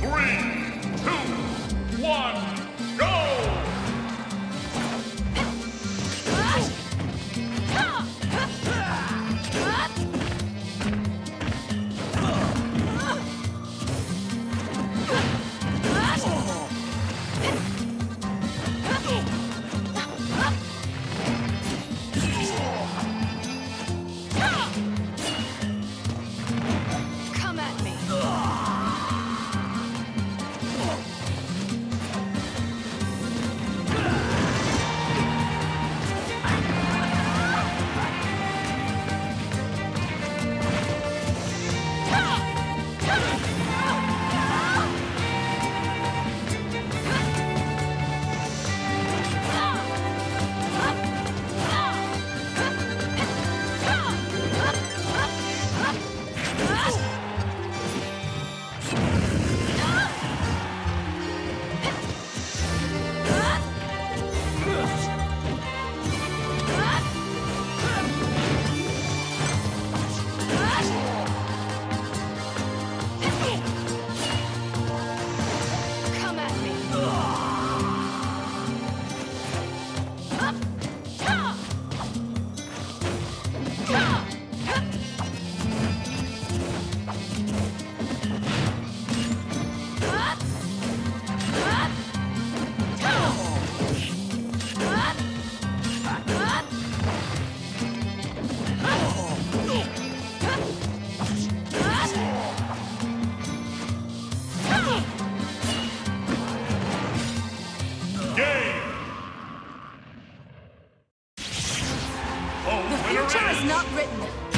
Three, two, one. The future is not written.